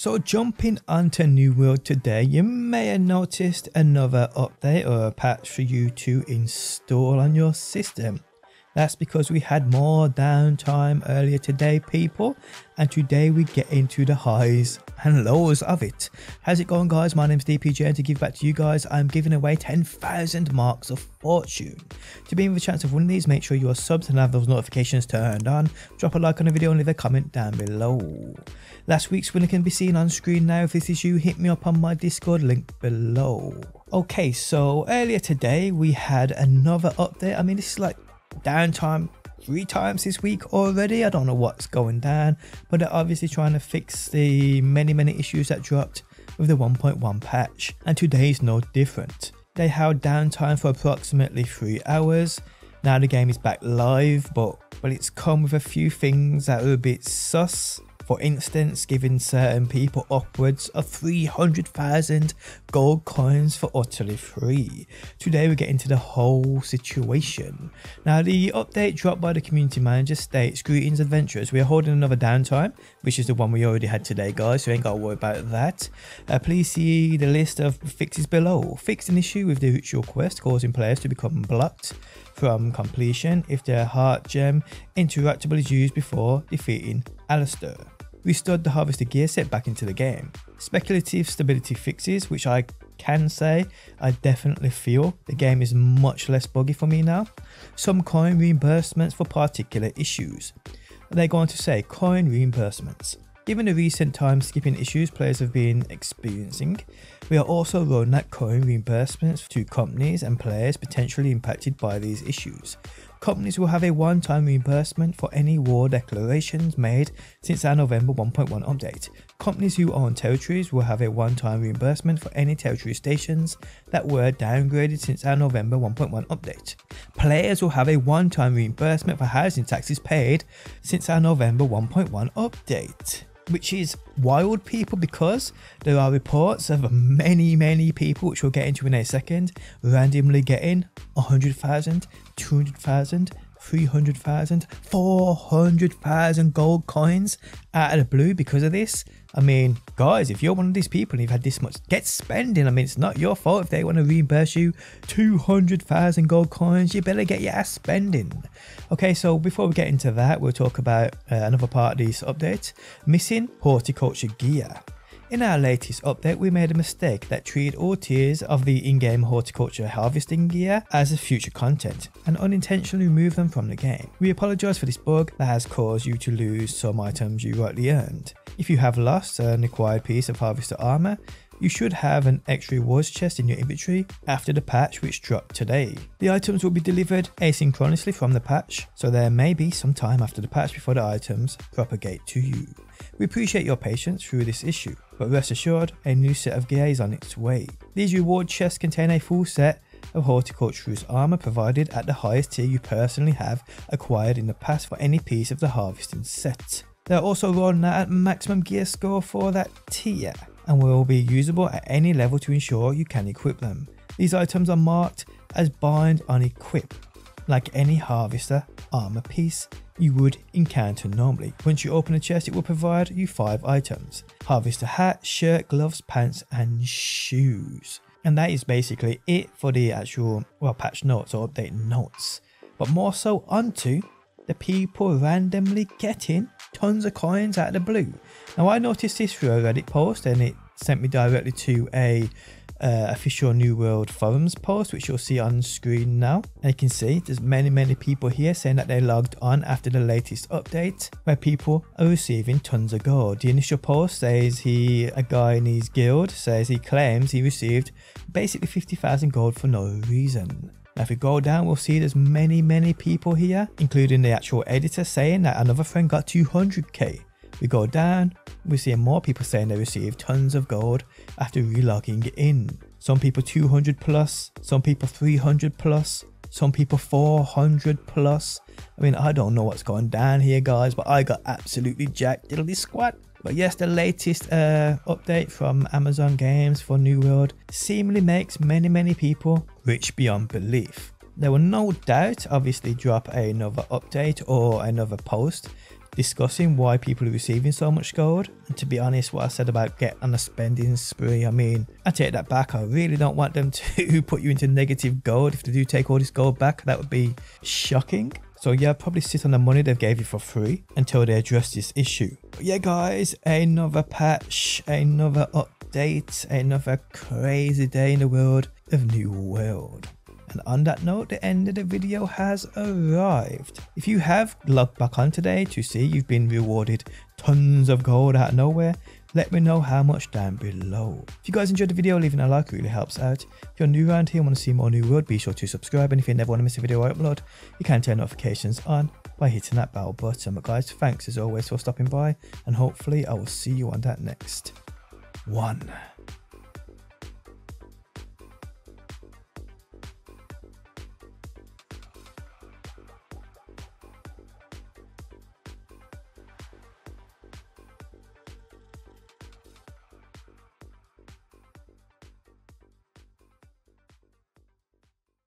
So jumping onto New World today, you may have noticed another update or a patch for you to install on your system. That's because we had more downtime earlier today, people, and today we get into the highs and lows of it. How's it going, guys? My name's DPJ, and to give back to you guys, I'm giving away 10,000 marks of fortune. To be in the chance of winning these, make sure you are subbed and have those notifications turned on. Drop a like on the video and leave a comment down below. Last week's winner can be seen on screen now. If this is you, hit me up on my Discord link below. Okay, so earlier today we had another update. I mean, this is like downtime three times this week already. I don't know what's going down, but they're obviously trying to fix the many, many issues that dropped with the 1.1 patch, and today's no different. They held downtime for approximately three hours. Now the game is back live, but but it's come with a few things that are a bit sus. For instance, giving certain people upwards of 300,000 gold coins for utterly free. Today we get into the whole situation. Now the update dropped by the community manager states, Greetings adventurers, we are holding another downtime, which is the one we already had today guys, so ain't gotta worry about that. Uh, please see the list of fixes below. Fix an issue with the ritual quest causing players to become blocked from completion if their heart gem interruptible is used before defeating Alistair restored the harvester gear set back into the game. Speculative stability fixes, which I can say I definitely feel the game is much less buggy for me now. Some coin reimbursements for particular issues. They're going to say coin reimbursements. Given the recent time skipping issues players have been experiencing, we are also rolling out coin reimbursements to companies and players potentially impacted by these issues. Companies will have a one-time reimbursement for any war declarations made since our November 1.1 update. Companies who own territories will have a one-time reimbursement for any territory stations that were downgraded since our November 1.1 update. Players will have a one-time reimbursement for housing taxes paid since our November 1.1 update which is wild people because there are reports of many many people which we'll get into in a second randomly getting 100,000 200,000 300,000 400,000 gold coins out of the blue because of this I mean, guys, if you're one of these people and you've had this much, get spending. I mean, it's not your fault if they want to reimburse you 200,000 gold coins. You better get your ass spending. Okay, so before we get into that, we'll talk about uh, another part of this update missing horticulture gear. In our latest update, we made a mistake that treated all tiers of the in-game horticulture harvesting gear as a future content and unintentionally removed them from the game. We apologise for this bug that has caused you to lose some items you rightly earned. If you have lost an acquired piece of harvester armor, you should have an extra rewards chest in your inventory after the patch which dropped today. The items will be delivered asynchronously from the patch, so there may be some time after the patch before the items propagate to you. We appreciate your patience through this issue, but rest assured a new set of gear is on its way. These reward chests contain a full set of horticulturist armor provided at the highest tier you personally have acquired in the past for any piece of the harvesting set. They're also rolling out at maximum gear score for that tier and will be usable at any level to ensure you can equip them. These items are marked as bind on equip, like any harvester armor piece you would encounter normally. Once you open a chest, it will provide you five items. Harvester hat, shirt, gloves, pants, and shoes. And that is basically it for the actual, well, patch notes or update notes. But more so onto the people randomly getting tons of coins out of the blue. Now I noticed this through a Reddit post and it sent me directly to a uh, official New World forums post, which you'll see on screen now. And you can see there's many, many people here saying that they logged on after the latest update, where people are receiving tons of gold. The initial post says he, a guy in his guild, says he claims he received basically 50,000 gold for no reason. Now if we go down, we'll see there's many, many people here, including the actual editor saying that another friend got 200k. We go down, we see more people saying they received tons of gold after relogging in. Some people 200 plus, some people 300 plus, some people 400 plus. I mean, I don't know what's going down here, guys, but I got absolutely jacked diddly squat. But yes, the latest uh, update from Amazon Games for New World seemingly makes many, many people rich beyond belief. There will no doubt obviously drop another update or another post discussing why people are receiving so much gold. And to be honest, what I said about get on a spending spree, I mean, I take that back. I really don't want them to put you into negative gold. If they do take all this gold back, that would be shocking. So yeah, probably sit on the money they gave you for free until they address this issue. But yeah, guys, another patch, another update, another crazy day in the world of New World. And on that note, the end of the video has arrived. If you have logged back on today to see you've been rewarded tons of gold out of nowhere, let me know how much down below. If you guys enjoyed the video, leaving a like really helps out. If you're new around here and want to see more New World, be sure to subscribe. And if you never want to miss a video I upload, you can turn notifications on by hitting that bell button. But guys, thanks as always for stopping by, and hopefully I will see you on that next one.